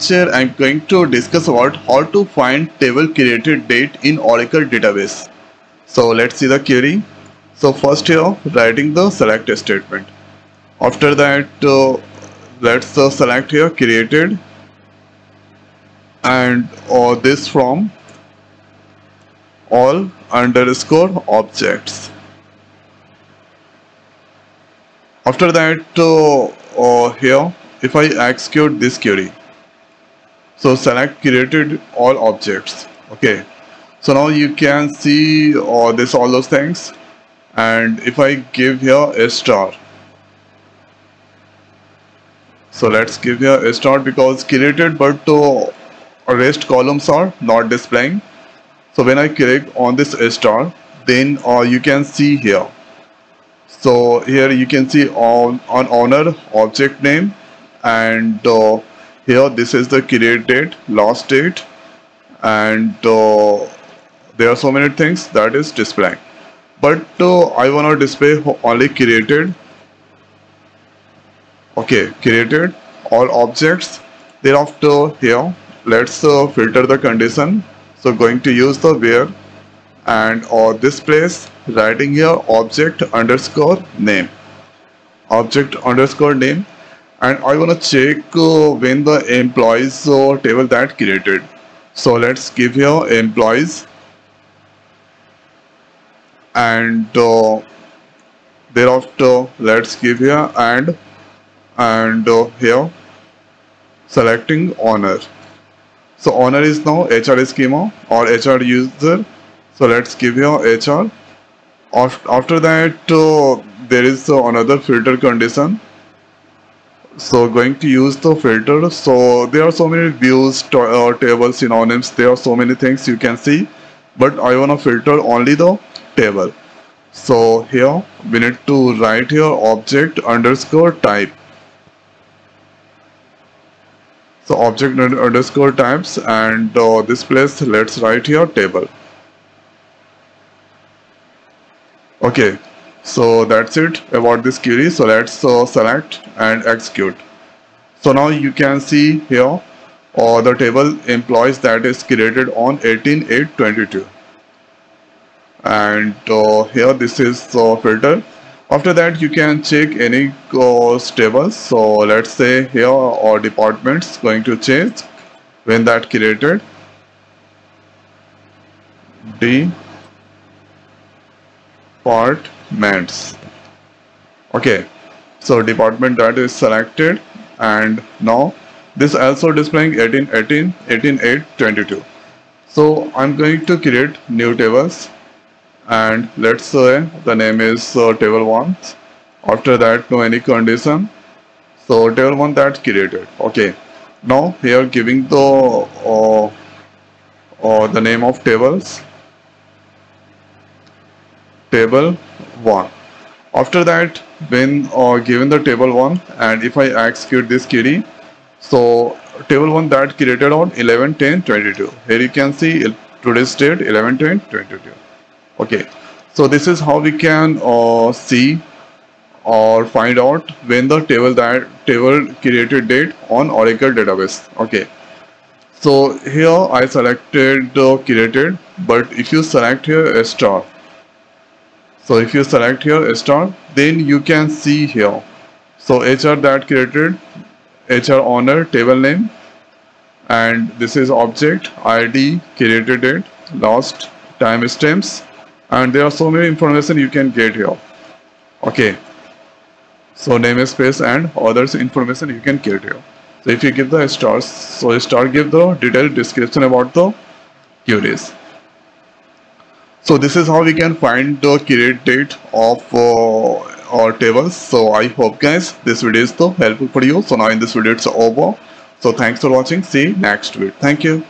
Here I'm going to discuss about how to find table created date in Oracle database. So let's see the query. So first here writing the select statement. After that uh, let's uh, select here created and or this from all underscore objects. After that uh, uh, here if I execute this query so select created all objects. Okay. So now you can see all this all those things. And if I give here a star. So let's give here a star because created but uh, rest columns are not displaying. So when I click on this star then uh, you can see here. So here you can see on on owner object name and uh, here this is the create date last date and uh, there are so many things that is displaying but uh, I want to display only created okay created all objects thereafter here. Let's uh, filter the condition. So going to use the where and or this place writing here object underscore name. Object underscore name and I want to check uh, when the employees uh, table that created. So let's give here employees. And uh, thereafter let's give here and and uh, here. Selecting owner. So owner is now HR schema or HR user. So let's give here HR after that uh, there is uh, another filter condition so going to use the filter. So there are so many views uh, tables synonyms. There are so many things you can see. But I want to filter only the table. So here we need to write here object underscore type. So object underscore types and uh, this place let's write here table. Okay so that's it about this query. So let's uh, select and execute. So now you can see here uh, the table employees that is created on 18.8.22 and uh, here this is uh, filter. After that you can check any uh, tables. So let's say here our departments going to change when that created. D. Part ments okay so department that is selected and now this also displaying 18 18 18 8 22 so i'm going to create new tables and let's say the name is uh, table 1 after that no any condition. So table 1 that created. Okay now here giving the uh, uh, the name of tables. Table 1 after that when uh, given the table 1 and if I execute this query so table 1 that created on 11 10 22 here you can see today's date 11 10 22 okay so this is how we can uh, see or find out when the table that table created date on Oracle database. Okay so here I selected the created but if you select here a star so if you select here star then you can see here. So hr that created hr owner table name and this is object id created it last timestamps and there are so many information you can get here. Okay. So namespace and others information you can get here. So if you give the stars so star give the detailed description about the queries so this is how we can find the create date of uh, our tables. So i hope guys this video is so helpful for you. So now in this video it's over. So thanks for watching. See you next week thank you